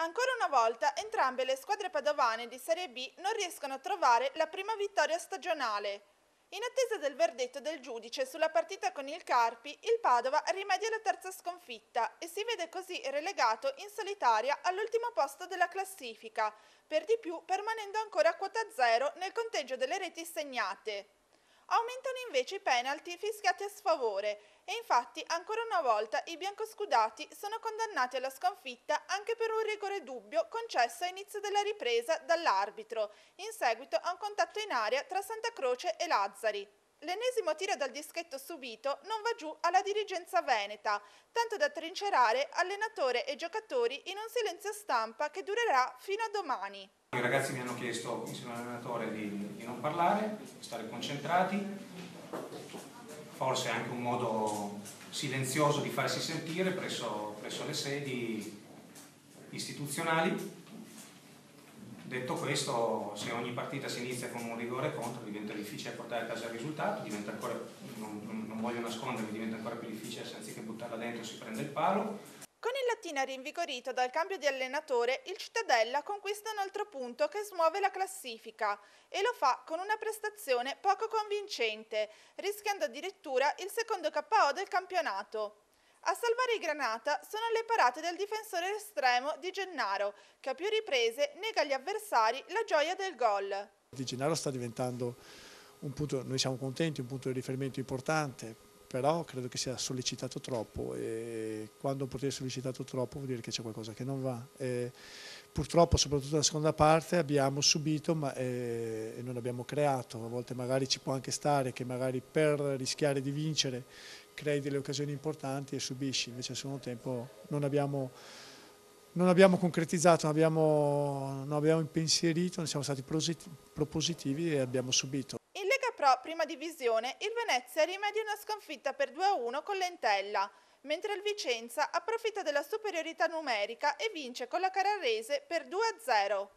Ancora una volta entrambe le squadre padovane di Serie B non riescono a trovare la prima vittoria stagionale. In attesa del verdetto del giudice sulla partita con il Carpi, il Padova rimedia la terza sconfitta e si vede così relegato in solitaria all'ultimo posto della classifica, per di più permanendo ancora a quota zero nel conteggio delle reti segnate. Aumentano invece i penalti fischiati a sfavore e infatti ancora una volta i biancoscudati sono condannati alla sconfitta anche per un rigore dubbio concesso a inizio della ripresa dall'arbitro, in seguito a un contatto in aria tra Santa Croce e Lazzari. L'ennesimo tiro dal dischetto subito non va giù alla dirigenza veneta, tanto da trincerare allenatore e giocatori in un silenzio stampa che durerà fino a domani. I ragazzi mi hanno chiesto insieme all'allenatore di, di non parlare, di stare concentrati, forse anche un modo silenzioso di farsi sentire presso, presso le sedi istituzionali. Detto questo, se ogni partita si inizia con un rigore contro diventa difficile portare a casa il risultato, ancora, non, non voglio nascondermi, diventa ancora più difficile se anziché buttarla dentro si prende il palo Lattina rinvigorito dal cambio di allenatore, il Cittadella conquista un altro punto che smuove la classifica e lo fa con una prestazione poco convincente, rischiando addirittura il secondo KO del campionato. A salvare i Granata sono le parate del difensore estremo Di Gennaro, che a più riprese nega agli avversari la gioia del gol. Di Gennaro sta diventando un punto, noi siamo contenti, un punto di riferimento importante però credo che sia sollecitato troppo e quando un portiere è sollecitato troppo vuol dire che c'è qualcosa che non va. E purtroppo soprattutto nella seconda parte abbiamo subito ma, e, e non abbiamo creato, a volte magari ci può anche stare che magari per rischiare di vincere crei delle occasioni importanti e subisci, invece al secondo tempo non abbiamo, non abbiamo concretizzato, non abbiamo, non abbiamo impensierito, non siamo stati propositivi e abbiamo subito. Pro Prima Divisione, il Venezia rimedia una sconfitta per 2-1 con l'Entella, mentre il Vicenza approfitta della superiorità numerica e vince con la Carrarese per 2-0.